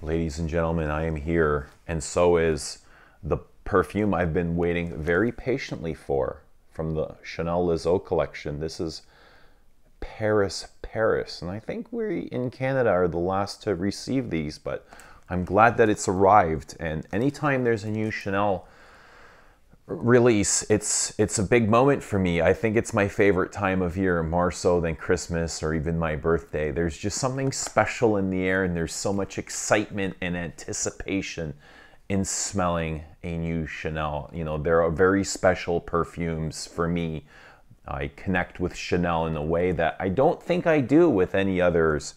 ladies and gentlemen, I am here, and so is the perfume I've been waiting very patiently for from the Chanel Les Eaux collection. This is Paris, Paris, and I think we in Canada are the last to receive these, but I'm glad that it's arrived. And anytime there's a new Chanel release, it's it's a big moment for me. I think it's my favorite time of year, more so than Christmas or even my birthday. There's just something special in the air, and there's so much excitement and anticipation in smelling a new Chanel. You know, there are very special perfumes for me. I connect with Chanel in a way that I don't think I do with any others.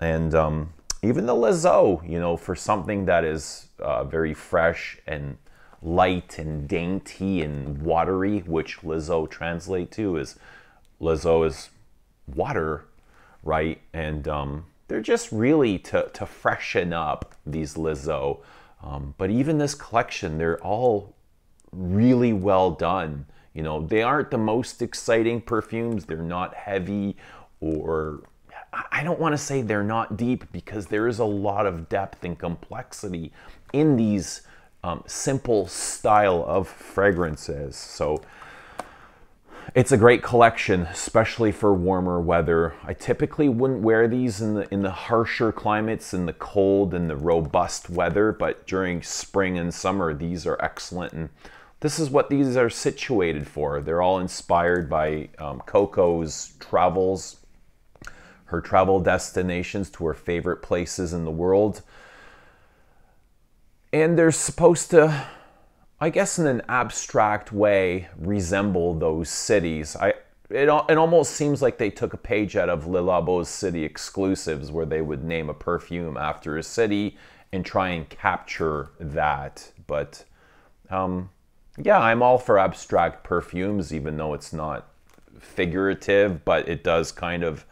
And um, even the Les Eaux, you know, for something that is uh, very fresh and light and dainty and watery, which Les Eaux translate to is Les Eaux is water, right? And um, they're just really to, to freshen up these Les Eaux. Um, but even this collection, they're all really well done. You know, they aren't the most exciting perfumes. They're not heavy or I don't want to say they're not deep because there is a lot of depth and complexity in these um, simple style of fragrances. So it's a great collection, especially for warmer weather. I typically wouldn't wear these in the in the harsher climates, in the cold and the robust weather, but during spring and summer, these are excellent. And this is what these are situated for. They're all inspired by um, Coco's travels, her travel destinations to her favorite places in the world and they're supposed to i guess in an abstract way resemble those cities. I it, it almost seems like they took a page out of Le Labo's city exclusives where they would name a perfume after a city and try and capture that. But um, yeah i'm all for abstract perfumes even though it's not figurative but it does kind of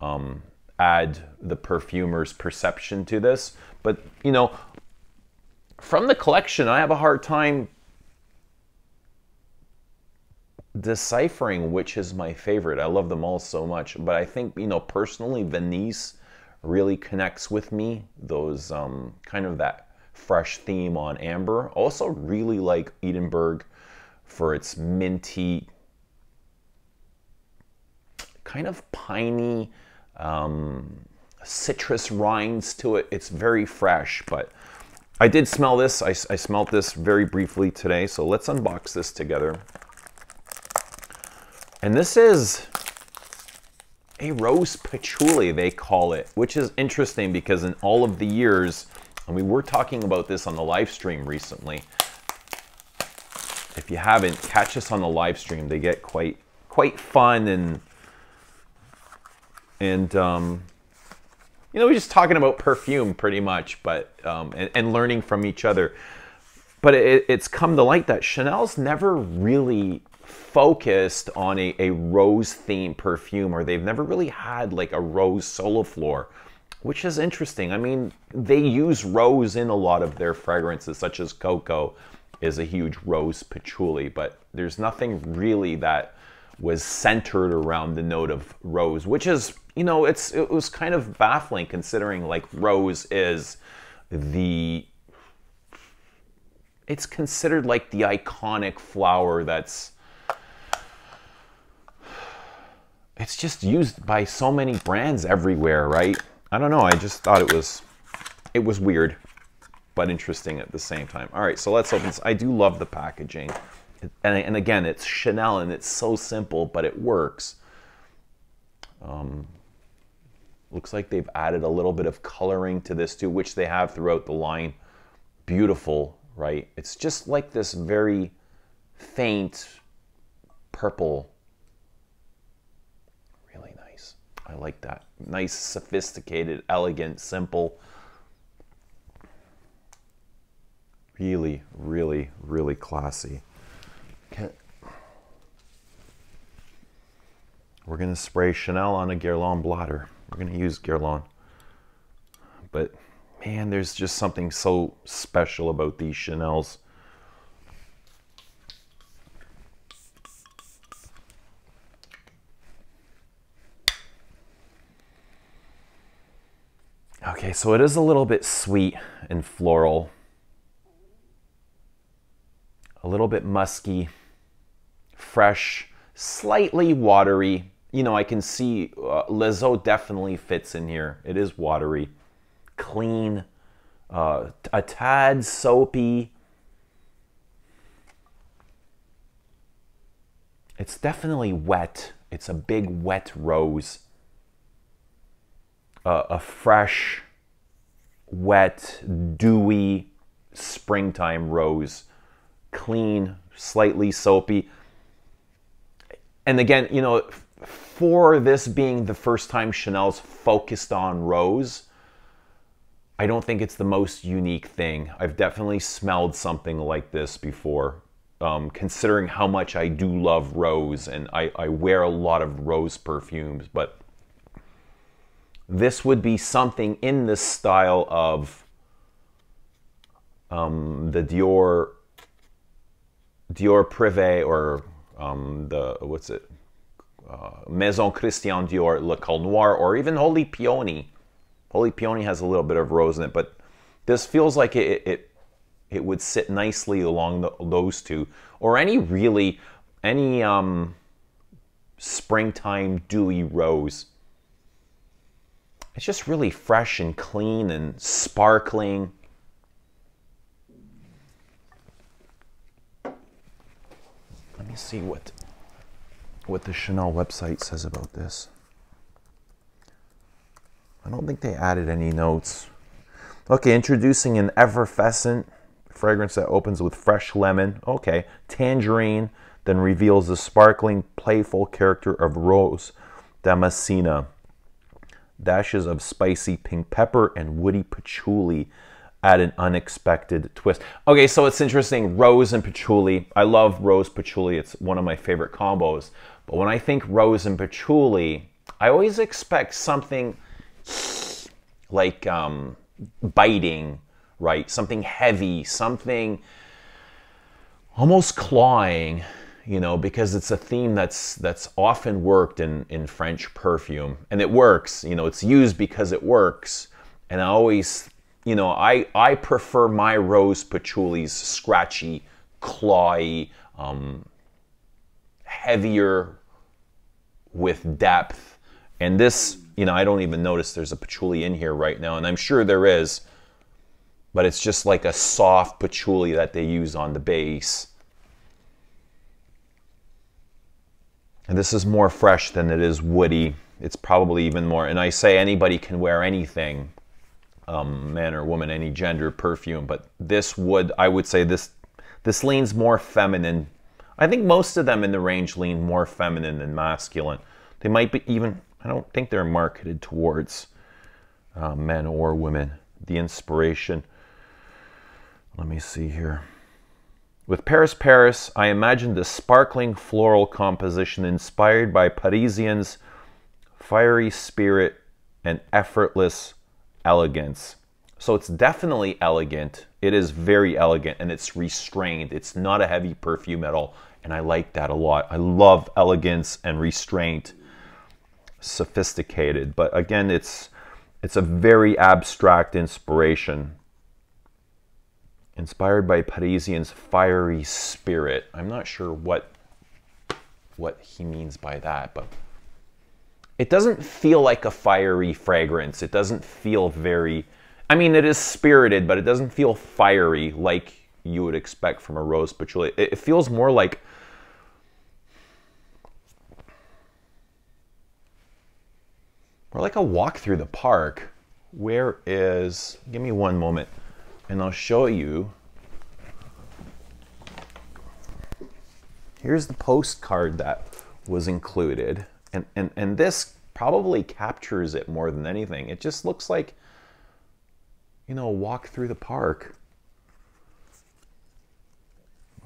um, add the perfumer's perception to this. But you know from the collection, I have a hard time deciphering which is my favorite. I love them all so much, but I think, you know, personally, Venice really connects with me. Those um, kind of that fresh theme on amber. Also, really like Edinburgh for its minty, kind of piney, um, citrus rinds to it. It's very fresh, but I did smell this. I, I smelt this very briefly today, so let's unbox this together. And this is a rose patchouli, they call it, which is interesting because in all of the years, and we were talking about this on the live stream recently. If you haven't, catch us on the live stream. They get quite quite fun and and um, you know, we're just talking about perfume pretty much, but um, and, and, learning from each other. But it, it's come to light that Chanel's never really focused on a, a rose themed perfume, or they've never really had like a rose soliflore, which is interesting. I mean, they use rose in a lot of their fragrances, such as Coco is a huge rose patchouli, but there's nothing really that was centered around the note of rose, which is you know, it's it was kind of baffling considering like rose is the it's considered like the iconic flower that's it's just used by so many brands everywhere, right? I don't know, I just thought it was it was weird but interesting at the same time. All right, so let's open this. I do love the packaging. And, and again, it's Chanel and it's so simple, but it works. Um, Looks like they've added a little bit of coloring to this too, which they have throughout the line. Beautiful, right? It's just like this very faint purple. Really nice. I like that. Nice, sophisticated, elegant, simple. Really, really, really classy. Okay. We're going to spray Chanel on a Guerlain blotter. We're going to use Guerlain. But man, there's just something so special about these Chanels. Okay, Okay, so it is a little bit sweet and floral. A little bit musky, fresh, slightly watery. You know, I can see uh, Eaux definitely fits in here. It is watery, clean, uh, a tad soapy. It's definitely wet. It's a big wet rose uh, a fresh, wet, dewy springtime rose, clean, slightly soapy. And again, you know, for this being the first time Chanel's focused on rose, I don't think it's the most unique thing. I've definitely smelled something like this before. Um, considering how much I do love rose and I, I wear a lot of rose perfumes, but this would be something in the style of um, the Dior Dior Privé or um, the what's it uh, Maison Christian Dior La Colle Noire or even Holy Peony. Holy Peony has a little bit of rose in it, but this feels like it it, it would sit nicely along the, those two or any really any um, springtime dewy rose it's just really fresh and clean and sparkling. Me see what what the Chanel website says about this. I don't think they added any notes. Okay, introducing an effervescent fragrance that opens with fresh lemon. Okay, tangerine, then reveals the sparkling, playful character of Rose Damascena dashes of spicy pink pepper and woody patchouli add an unexpected twist. Okay, so it's interesting. Rose and patchouli. I love rose patchouli. It's one of my favorite combos. But when I think rose and patchouli, I always expect something like um, biting, right? Something heavy, something almost clawing you know, because it's a theme that's that's often worked in in French perfume, and it works. You know, it's used because it works. And I always, you know, I I prefer my rose patchoulis scratchy, clawy, um, heavier, with depth. And this, you know, I don't even notice there's a patchouli in here right now, and I'm sure there is, but it's just like a soft patchouli that they use on the base And this is more fresh than it is woody. It's probably even more, and I say anybody can wear anything, um, man or woman, any gender perfume, but this would, I would say this, this leans more feminine. I think most of them in the range lean more feminine than masculine. They might be even, I don't think they're marketed towards uh, men or women. The inspiration, let me see here. With Paris Paris, I imagined a sparkling floral composition inspired by Parisians' fiery spirit and effortless elegance. So it's definitely elegant. It is very elegant and it's restrained. It's not a heavy perfume at all. And I like that a lot. I love elegance and restraint. Sophisticated. But again, it's it's a very abstract inspiration inspired by Parisian's fiery spirit. I'm not sure what what he means by that, but it doesn't feel like a fiery fragrance. It doesn't feel very I mean, it is spirited, but it doesn't feel fiery like you would expect from a rose patchouli. It, feels more like more like a walk through the park. Where is? Give me one moment and I'll show you. Here's the postcard that was included. And, and, and this probably captures it more than anything. It just looks like, you know, a walk through the park.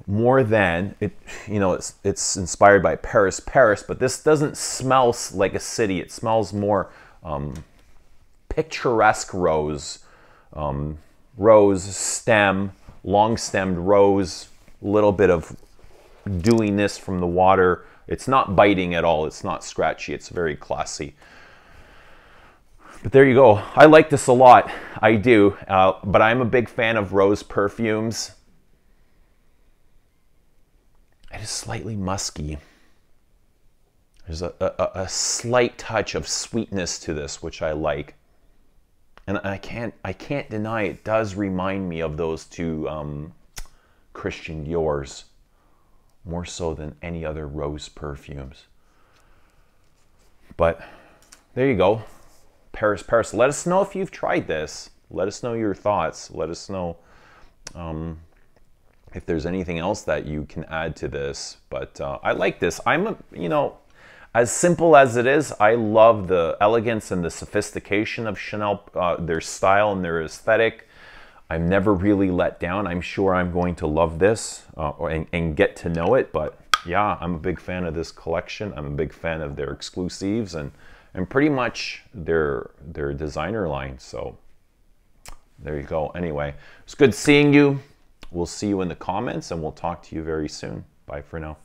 More than it, you know, it's, it's inspired by Paris, Paris, but this doesn't smell like a city. It smells more um, picturesque rose, um, rose stem, long stemmed rose, little bit of dewiness from the water. It's not biting at all. It's not scratchy. It's very classy. But there you go. I like this a lot. I do. Uh, but I'm a big fan of rose perfumes. It is slightly musky. There's a, a, a, slight touch of sweetness to this, which I like. And I can't, I can't deny it does remind me of those two um, Christian Dior's more so than any other rose perfumes. But there you go. Paris, Paris. Let us know if you've tried this. Let us know your thoughts. Let us know um, if there's anything else that you can add to this. But uh, I like this. I'm, a, you know, as simple as it is, I love the elegance and the sophistication of Chanel, uh, their style and their aesthetic. I'm never really let down. I'm sure I'm going to love this uh, and, and get to know it. But yeah, I'm a big fan of this collection. I'm a big fan of their exclusives and and pretty much their their designer line. So there you go. Anyway, it's good seeing you. We'll see you in the comments and we'll talk to you very soon. Bye for now.